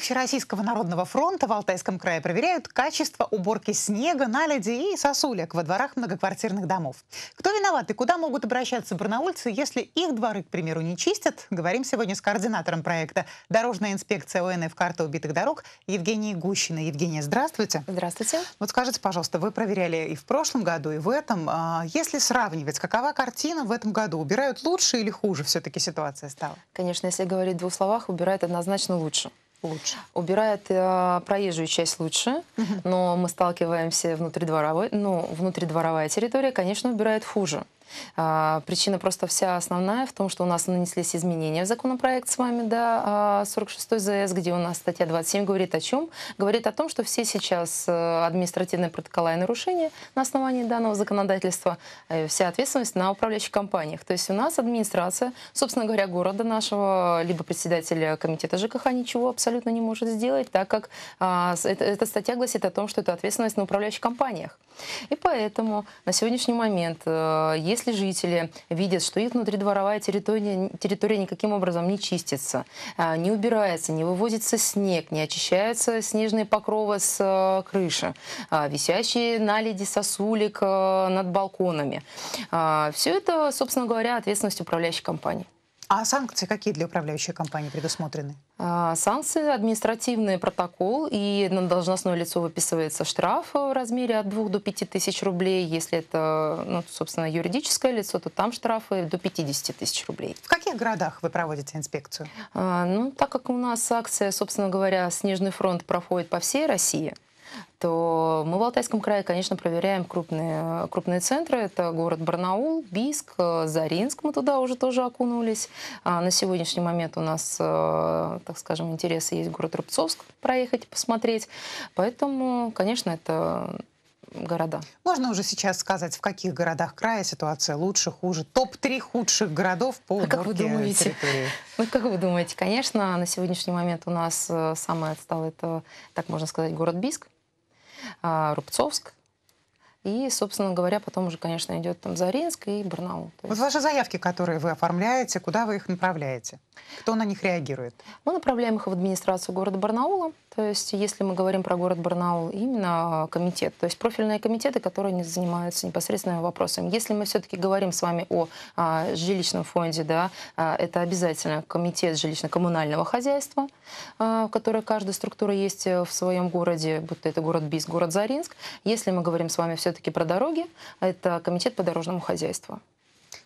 Общероссийского народного фронта в Алтайском крае проверяют качество уборки снега, наледи и сосулек во дворах многоквартирных домов. Кто виноват и куда могут обращаться барнаульцы, если их дворы, к примеру, не чистят? Говорим сегодня с координатором проекта «Дорожная инспекция ОНФ. Карта убитых дорог» Евгенией Гущиной. Евгения, здравствуйте. Здравствуйте. Вот скажите, пожалуйста, вы проверяли и в прошлом году, и в этом. А, если сравнивать, какова картина в этом году? Убирают лучше или хуже все-таки ситуация стала? Конечно, если говорить в двух словах, убирают однозначно лучше лучше? Убирает э, проезжую часть лучше, угу. но мы сталкиваемся внутридворовой, ну, внутридворовая территория, конечно, убирает хуже. А, причина просто вся основная в том, что у нас нанеслись изменения в законопроект с вами, да, 46 а, ЗС, где у нас статья 27 говорит о чем? Говорит о том, что все сейчас э, административные протокола и нарушения на основании данного законодательства, э, вся ответственность на управляющих компаниях. То есть у нас администрация, собственно говоря, города нашего, либо председателя комитета ЖКХ ничего абсолютно не может сделать, так как а, эта, эта статья гласит о том, что это ответственность на управляющих компаниях. И поэтому на сегодняшний момент, э, если если жители видят, что их внутридворовая территория, территория никаким образом не чистится, а, не убирается, не вывозится снег, не очищаются снежные покровы с э, крыши, а, висящие наледи сосулек над балконами. А, Все это, собственно говоря, ответственность управляющей компании. А санкции какие для управляющей компании предусмотрены? А, санкции, административный протокол, и на должностное лицо выписывается штраф в размере от 2 до 5 тысяч рублей. Если это, ну, собственно, юридическое лицо, то там штрафы до 50 тысяч рублей. В каких городах вы проводите инспекцию? А, ну, так как у нас акция, собственно говоря, «Снежный фронт» проходит по всей России, то мы в Алтайском крае, конечно, проверяем крупные, крупные центры. Это город Барнаул, Бийск, Заринск. Мы туда уже тоже окунулись. А на сегодняшний момент у нас, э, так скажем, интересы есть город Рубцовск проехать, посмотреть. Поэтому, конечно, это города. Можно уже сейчас сказать, в каких городах края ситуация лучше, хуже? Топ-3 худших городов по уборке а как вы думаете? территории. Ну, как вы думаете? Конечно, на сегодняшний момент у нас э, самый отсталый, это, так можно сказать, город Бийск. А, Рубцовск. И, собственно говоря, потом уже, конечно, идет там Заринск и Барнаул. Вот ваши заявки, которые вы оформляете, куда вы их направляете? Кто на них реагирует? Мы направляем их в администрацию города Барнаула. То есть, если мы говорим про город Барнаул, именно комитет, то есть профильные комитеты, которые не занимаются непосредственными вопросами. Если мы все-таки говорим с вами о а, жилищном фонде, да, а, это обязательно комитет жилищно-коммунального хозяйства, а, в которой каждая структура есть в своем городе, будто это город Бийск, город Заринск. Если мы говорим с вами все-таки про дороги, это комитет по дорожному хозяйству.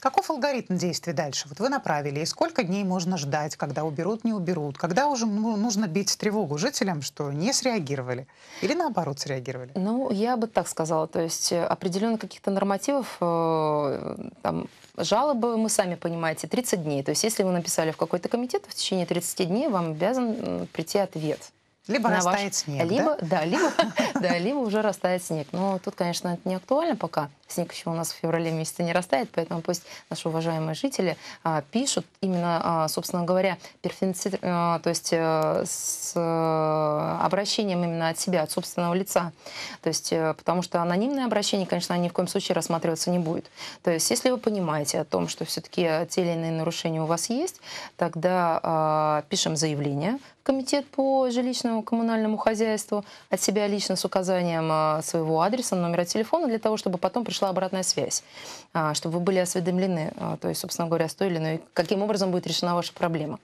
Каков алгоритм действий дальше? Вот вы направили, и сколько дней можно ждать, когда уберут, не уберут? Когда уже ну, нужно бить тревогу жителям, что не среагировали? Или наоборот среагировали? Ну, я бы так сказала. То есть э, определенно каких-то нормативов, э, там, жалобы, мы сами понимаете, 30 дней. То есть если вы написали в какой-то комитет, в течение 30 дней вам обязан прийти ответ. Либо растает ваш... снег, либо, да? Да, либо, да, либо уже растает снег. Но тут, конечно, это не актуально пока. Снег еще у нас в феврале месяце не растает, поэтому пусть наши уважаемые жители а, пишут именно, а, собственно говоря, перфенци... а, то есть а, с а, обращением именно от себя, от собственного лица. То есть, а, потому что анонимное обращение, конечно, ни в коем случае рассматриваться не будет. То есть, если вы понимаете о том, что все-таки те или иные нарушения у вас есть, тогда а, пишем заявление комитет по жилищному коммунальному хозяйству от себя лично с указанием а, своего адреса, номера телефона, для того, чтобы потом пришла обратная связь, а, чтобы вы были осведомлены, а, то есть, собственно говоря, с той или иной, каким образом будет решена ваша проблема.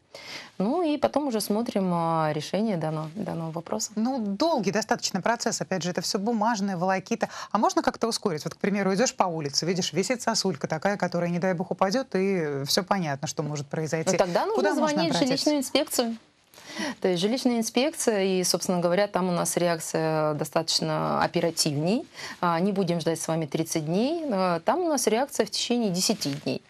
Ну и потом уже смотрим решение данного, данного вопроса. Ну, долгий достаточно процесс. Опять же, это все бумажное, волокита. А можно как-то ускорить? Вот, к примеру, идешь по улице, видишь, висит сосулька такая, которая, не дай бог, упадет, и все понятно, что может произойти. Ну, тогда нужно Куда звонить в жилищную инспекцию. То есть жилищная инспекция, и, собственно говоря, там у нас реакция достаточно оперативней. А, не будем ждать с вами 30 дней. А, там у нас реакция в течение 10 дней.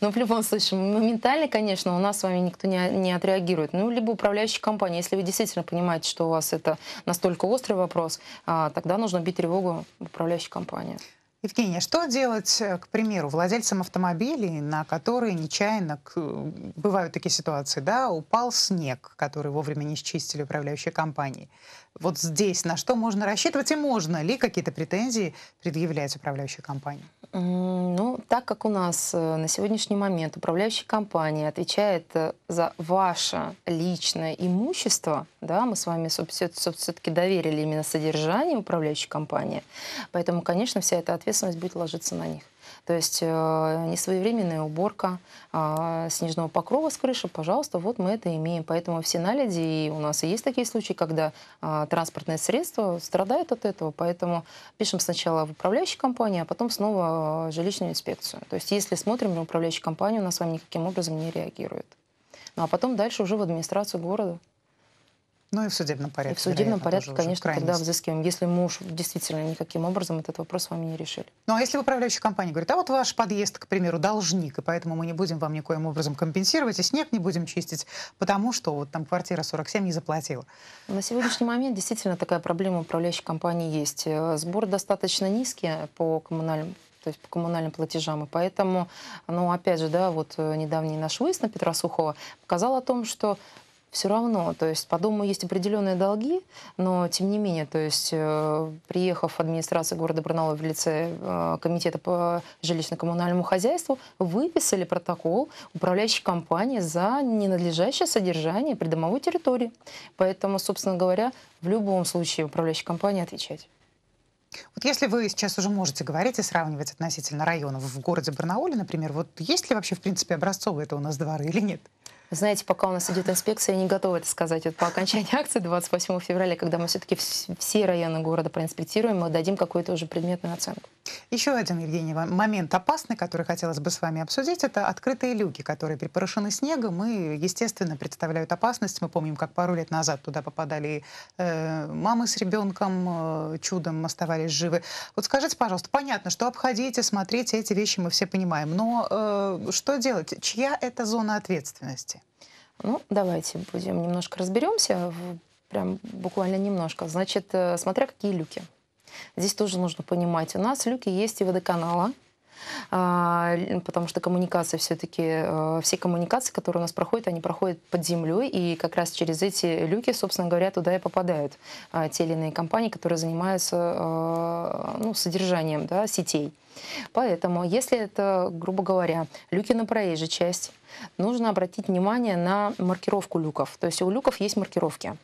Но в любом случае, моментально, конечно, у нас с вами никто не, отреагирует. Ну, либо управляющая компания. Если вы действительно понимаете, что у вас это настолько острый вопрос, а, тогда нужно бить тревогу управляющей компании. Евгения, что делать, э, к примеру, владельцам автомобилей, на которые нечаянно, бывают такие ситуации, да, упал снег, который вовремя не счистили управляющие компании. Вот здесь на что можно рассчитывать и можно ли какие-то претензии предъявлять управляющей компании? Ну, так как у нас э, на сегодняшний момент управляющая компания отвечает э, за ваше личное имущество, да, мы с вами все-таки доверили именно содержание управляющей компании, поэтому, конечно, вся эта ответственность будет ложиться на них. То есть э, несвоевременная уборка э, снежного покрова с крыши, пожалуйста, вот мы это имеем. Поэтому все наледи, и у нас есть такие случаи, когда э, транспортные средства страдают от этого. Поэтому пишем сначала в управляющей компании, а потом снова э, жилищную инспекцию. То есть если смотрим на управляющую компанию, у нас с вами никаким образом не реагирует. Ну а потом дальше уже в администрацию города. Ну и в судебном порядке. И в судебном порядке, конечно, тогда взыскиваем, если муж действительно никаким образом этот вопрос с вами не решили. Ну а если управляющая компания говорит, а вот ваш подъезд, к примеру, должник, и поэтому мы не будем вам никоим образом компенсировать, и снег не будем чистить, потому что вот там квартира 47 не заплатила. На сегодняшний момент действительно такая проблема управляющей компании есть. Э, сбор достаточно низкий по коммунальным то есть по коммунальным платежам. И поэтому, ну, опять же, да, вот э, недавний наш выезд на Петра Сухова показал о том, что все равно, то есть по дому есть определенные долги, но тем не менее, то есть э, приехав в администрацию города Барнаула в лице э, комитета по жилищно-коммунальному хозяйству, выписали протокол управляющей компании за ненадлежащее содержание придомовой территории. Поэтому, собственно говоря, в любом случае управляющая компания отвечать. Вот если вы сейчас уже можете говорить и сравнивать относительно районов в городе Барнауле, например, вот есть ли вообще, в принципе, образцовые это у нас дворы или нет? Знаете, пока у нас идет инспекция, я не готова это сказать. Вот по окончании акции 28 февраля, когда мы все-таки все районы города проинспектируем, мы дадим какую-то уже предметную оценку. Еще один, Евгений, момент опасный, который хотелось бы с вами обсудить, это открытые люки, которые припорошены снегом и, естественно, представляют опасность. Мы помним, как пару лет назад туда попадали э, мамы с ребенком, э, чудом оставались живы. Вот скажите, пожалуйста, понятно, что обходите, смотрите, эти вещи мы все понимаем, но э, что делать? Чья это зона ответственности? Ну, давайте будем немножко разберемся, прям буквально немножко. Значит, э, смотря какие люки. Здесь тоже нужно понимать, у нас люки есть и водоканала, потому что коммуникация все-таки, э, все коммуникации, которые у нас проходят, они проходят под землей, и как раз через эти люки, собственно говоря, туда и попадают а, те или иные компании, которые занимаются э, ну, содержанием да, сетей. Поэтому, если это, грубо говоря, люки на проезжей части, нужно обратить внимание на маркировку люков. То есть у люков есть маркировки.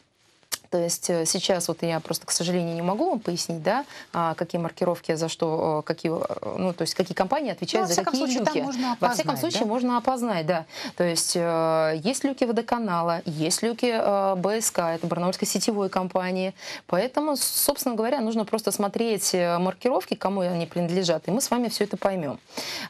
То есть э, сейчас вот я просто, к сожалению, не могу вам пояснить, да, а, какие маркировки за что, э, какие, э, ну, то есть какие компании отвечают ну, за какие случае, люки. Опознать, Во всяком случае, да? можно опознать, да. То есть есть люки водоканала, есть люки БСК, это Барнаульской сетевой компании. Поэтому, собственно говоря, нужно просто смотреть маркировки, кому они принадлежат, и мы с вами все это поймем.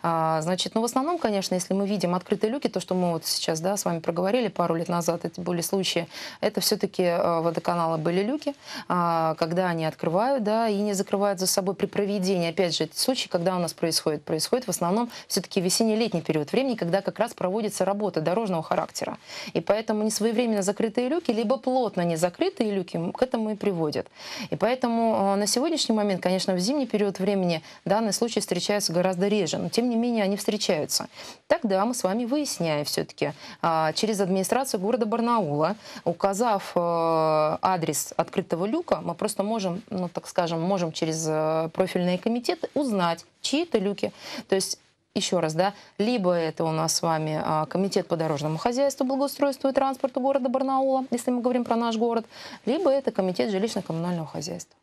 А, значит, ну, в основном, конечно, если мы видим открытые люки, то, что мы вот сейчас, да, с вами проговорили пару лет назад, это были случаи, это все-таки водоканал канала были люки, а, когда они открывают, да, и не закрывают за собой при проведении. Опять же, эти случаи, когда у нас происходит, происходит в основном все-таки весенне-летний период времени, когда как раз проводится работа дорожного характера. И поэтому несвоевременно закрытые люки, либо плотно не закрытые люки к этому и приводят. И поэтому а, на сегодняшний момент, конечно, в зимний период времени данные случаи встречаются гораздо реже, но тем не менее они встречаются. Тогда мы с вами выясняем все-таки а, через администрацию города Барнаула, указав адрес открытого люка, мы просто можем, ну так скажем, можем через э, профильные комитеты узнать, чьи это люки. То есть еще раз, да, либо это у нас с вами а, комитет по дорожному хозяйству, благоустройству и транспорту города Барнаула, если мы говорим про наш город, либо это комитет жилищно-коммунального хозяйства.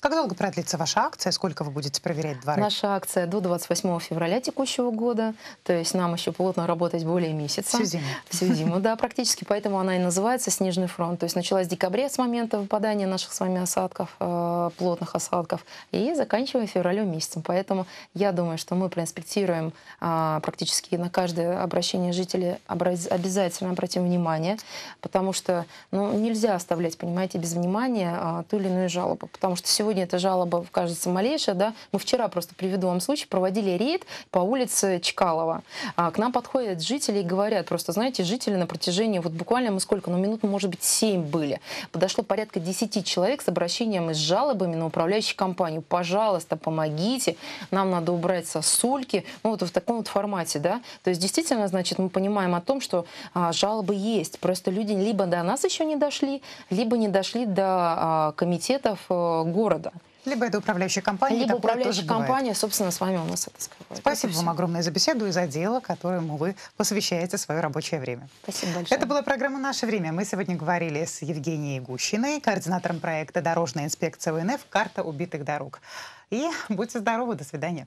Как долго продлится ваша акция? Сколько вы будете проверять дворы? Наша акция до 28 февраля текущего года. То есть нам еще плотно работать более месяца. Всю зиму. Всю зиму, да, практически. Поэтому она и называется «Снежный фронт». То есть началась в декабре с момента выпадания наших с вами осадков, э, плотных осадков, и заканчиваем февралем месяцем. Поэтому я думаю, что мы проинспектируем э, практически на каждое обращение жителей, обязательно обратим внимание, потому что ну, нельзя оставлять, понимаете, без внимания э, ту или иную жалобу. Потому что сегодня эта жалоба кажется малейшая, да, мы вчера просто приведу вам случай, проводили рейд по улице Чкалова. А, к нам подходят жители и говорят, просто, знаете, жители на протяжении, вот буквально мы сколько, ну, минут, может быть, 7 были. Подошло порядка 10 человек с обращением и с жалобами на управляющую компанию. Пожалуйста, помогите, нам надо убрать сосульки. Ну, вот в таком вот формате, да. То есть, действительно, значит, мы понимаем о том, что а, жалобы есть. Просто люди либо до нас еще не дошли, либо не дошли до а, комитетов а, города. Либо это управляющая компания. Либо управляющая бывает. компания, собственно, с вами у нас это скрывает. Спасибо и вам огромное за беседу и за дело, которому вы посвящаете свое рабочее время. Спасибо большое. Это была программа «Наше время». Мы сегодня говорили с Евгенией Гущиной, координатором проекта «Дорожная инспекция УНФ. Карта убитых дорог». И будьте здоровы, до свидания.